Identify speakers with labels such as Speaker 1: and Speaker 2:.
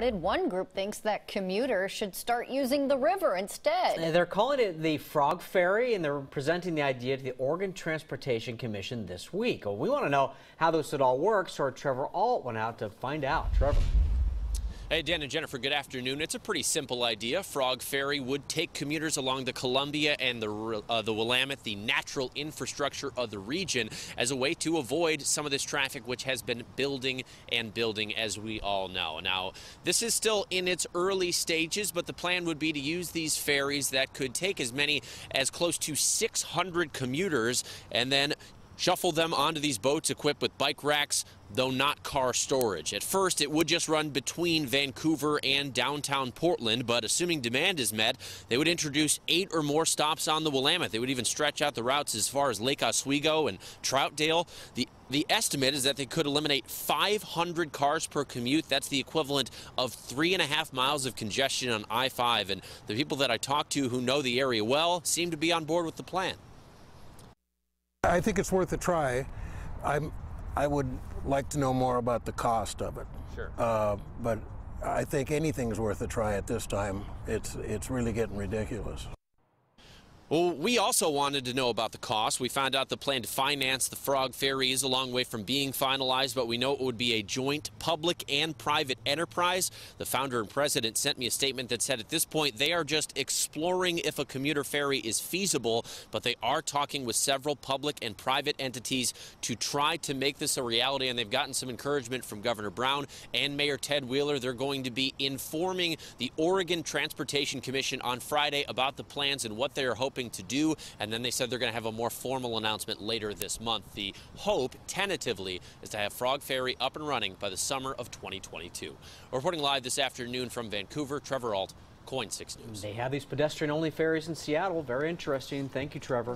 Speaker 1: One group thinks that commuters should start using the river instead.
Speaker 2: They're calling it the Frog Ferry, and they're presenting the idea to the Oregon Transportation Commission this week. Well, we want to know how this would all work, so Trevor Alt went out to find out. Trevor.
Speaker 3: Hey, Dan and Jennifer, good afternoon. It's a pretty simple idea. Frog Ferry would take commuters along the Columbia and the, uh, the Willamette, the natural infrastructure of the region, as a way to avoid some of this traffic, which has been building and building, as we all know. Now, this is still in its early stages, but the plan would be to use these ferries that could take as many as close to 600 commuters and then shuffle them onto these boats equipped with bike racks, though not car storage. At first, it would just run between Vancouver and downtown Portland, but assuming demand is met, they would introduce eight or more stops on the Willamette. They would even stretch out the routes as far as Lake Oswego and Troutdale. The the estimate is that they could eliminate 500 cars per commute. That's the equivalent of three and a half miles of congestion on I-5. And the people that I talked to who know the area well seem to be on board with the plan.
Speaker 4: I think it's worth a try. I'm, I would like to know more about the cost of it.
Speaker 3: Sure.
Speaker 4: Uh, but I think anything's worth a try at this time. It's, it's really getting ridiculous.
Speaker 3: Well, we also wanted to know about the cost. We found out the plan to finance the Frog Ferry is a long way from being finalized, but we know it would be a joint public and private enterprise. The founder and president sent me a statement that said at this point they are just exploring if a commuter ferry is feasible, but they are talking with several public and private entities to try to make this a reality, and they've gotten some encouragement from Governor Brown and Mayor Ted Wheeler. They're going to be informing the Oregon Transportation Commission on Friday about the plans and what they are hoping to do. And then they said they're going to have a more formal announcement later this month. The hope, tentatively, is to have Frog Ferry up and running by the summer of 2022. Reporting live this afternoon from Vancouver, Trevor Alt, KOIN 6 News.
Speaker 2: They have these pedestrian only ferries in Seattle. Very interesting. Thank you, Trevor.